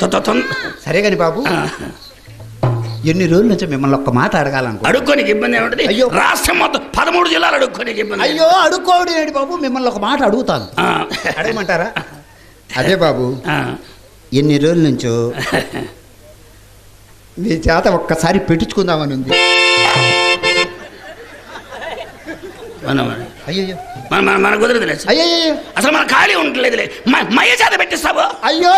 తొ- తొం- సరే కాని బాబు. ఎన్ని రోజుల నుంచి మిమ్మల్ని ఒక్క మాట అడగాలను అడుక్కోనికి ఇబ్బంది ఏమిటది? అయ్యో. రాష్ట్రం మొత్తం పదమూడు జిల్లాలు అడుక్కోనికి ఇబ్బంది అయ్యో అడుక్కోడు ఏంటి బాబు? మిమ్మల్ని ఒక మాట అడుగుతాను. అడగమంటారా? అదే బాబు. ఎన్ని రోజుల నుంచో మీ చేత ఒక్కసారి పెట్టించుకుందామని ఉంది. అయ్యో మన. మన- కుదరదులే. అయ్యో అసలు మన ఖాళీ ఉండలేదులే. మ- మయ్య చేత పెట్టిస్తావు? అయ్యో.